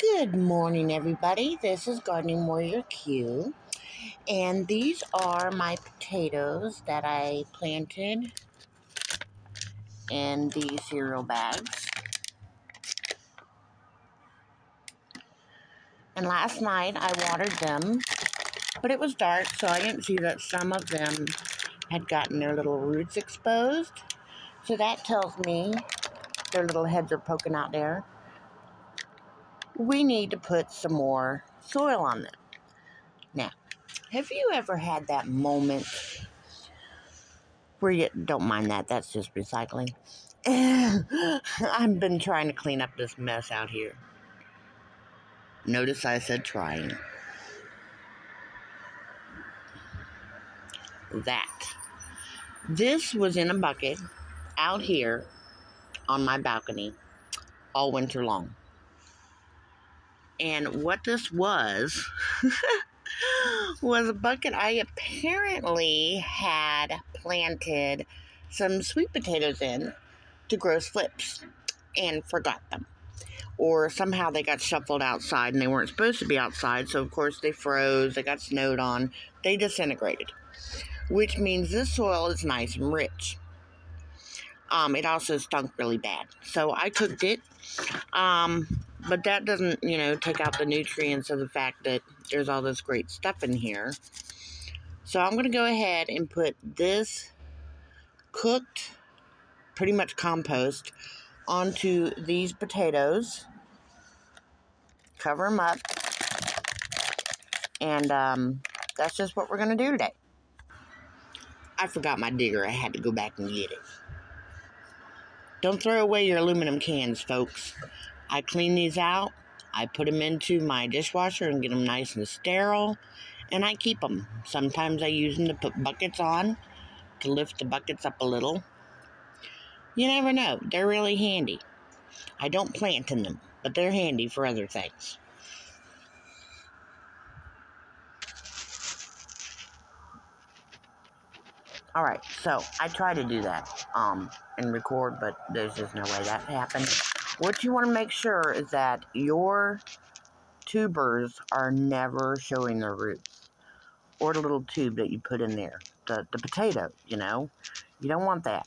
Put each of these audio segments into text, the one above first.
Good morning, everybody. This is Gardening Warrior Q, and these are my potatoes that I planted in these cereal bags. And last night I watered them, but it was dark, so I didn't see that some of them had gotten their little roots exposed. So that tells me their little heads are poking out there we need to put some more soil on them. Now, have you ever had that moment where you don't mind that? That's just recycling. I've been trying to clean up this mess out here. Notice I said trying. That. This was in a bucket out here on my balcony all winter long. And what this was was a bucket I apparently had planted some sweet potatoes in to grow slips and forgot them. Or somehow they got shuffled outside and they weren't supposed to be outside, so of course they froze, they got snowed on, they disintegrated. Which means this soil is nice and rich. Um, it also stunk really bad. So I cooked it. Um, but that doesn't, you know, take out the nutrients of the fact that there's all this great stuff in here. So I'm going to go ahead and put this cooked, pretty much compost, onto these potatoes. Cover them up. And um, that's just what we're going to do today. I forgot my digger. I had to go back and get it. Don't throw away your aluminum cans, folks. I clean these out. I put them into my dishwasher and get them nice and sterile, and I keep them. Sometimes I use them to put buckets on to lift the buckets up a little. You never know, they're really handy. I don't plant in them, but they're handy for other things. All right, so I try to do that um, and record, but there's just no way that happened. What you want to make sure is that your tubers are never showing their roots. Or the little tube that you put in there. The, the potato, you know. You don't want that.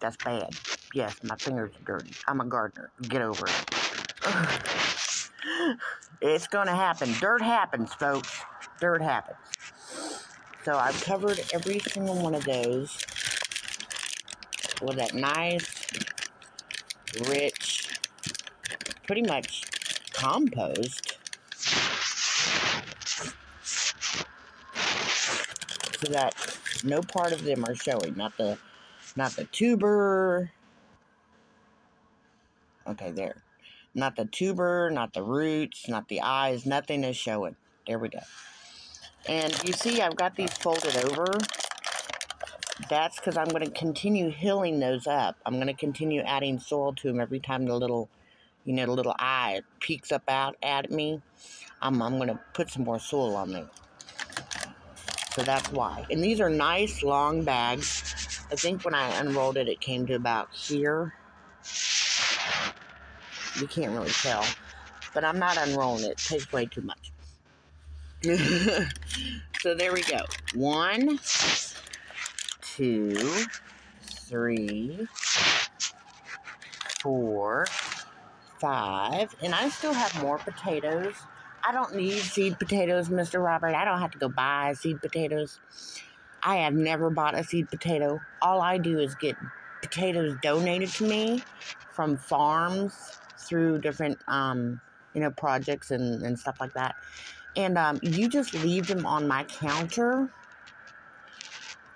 That's bad. Yes, my fingers are dirty. I'm a gardener. Get over it. it's going to happen. Dirt happens, folks. Dirt happens. So I've covered every single one of those with that nice, rich pretty much compost. So that no part of them are showing. Not the not the tuber. Okay, there. Not the tuber, not the roots, not the eyes, nothing is showing. There we go. And you see I've got these folded over. That's because I'm going to continue hilling those up. I'm going to continue adding soil to them every time the little you know, the little eye peeks up out at me, I'm, I'm going to put some more soil on there. So that's why. And these are nice long bags. I think when I unrolled it, it came to about here. You can't really tell. But I'm not unrolling it. It takes way too much. so there we go. One, two, three, four, five, and I still have more potatoes. I don't need seed potatoes, Mr. Robert. I don't have to go buy seed potatoes. I have never bought a seed potato. All I do is get potatoes donated to me from farms through different, um, you know, projects and, and stuff like that. And um, you just leave them on my counter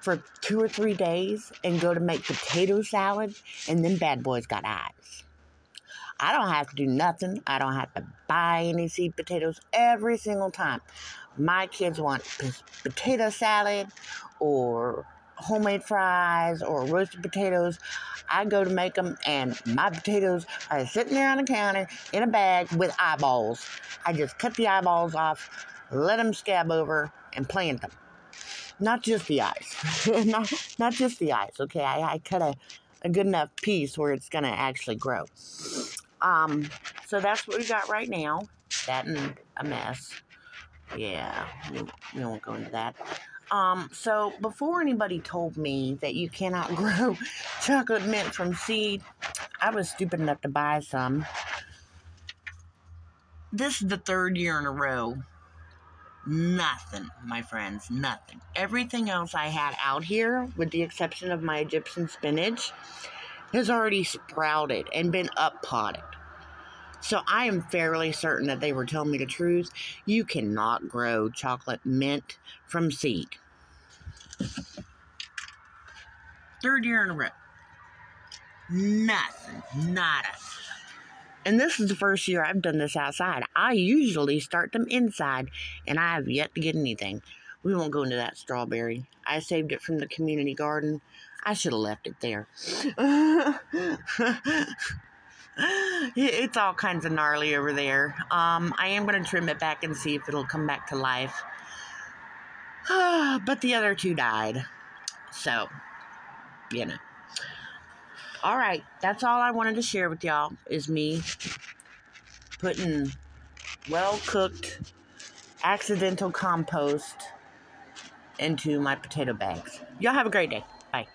for two or three days and go to make potato salad, and then bad boys got eyes. I don't have to do nothing. I don't have to buy any seed potatoes every single time. My kids want potato salad or homemade fries or roasted potatoes. I go to make them, and my potatoes are sitting there on the counter in a bag with eyeballs. I just cut the eyeballs off, let them scab over, and plant them. Not just the eyes. not, not just the eyes, okay? I, I cut a, a good enough piece where it's going to actually grow. Um, so that's what we got right now. that and a mess. Yeah, we, we won't go into that. Um, so before anybody told me that you cannot grow chocolate mint from seed, I was stupid enough to buy some. This is the third year in a row. Nothing, my friends, nothing. Everything else I had out here, with the exception of my Egyptian spinach, has already sprouted and been up potted. So I am fairly certain that they were telling me the truth. You cannot grow chocolate mint from seed. Third year in a row. Nothing. Nada. And this is the first year I've done this outside. I usually start them inside, and I have yet to get anything. We won't go into that strawberry. I saved it from the community garden. I should have left it there. it's all kinds of gnarly over there. Um, I am going to trim it back and see if it'll come back to life. but the other two died. So, you know. All right, that's all I wanted to share with y'all is me putting well cooked accidental compost into my potato bags. Y'all have a great day. Bye.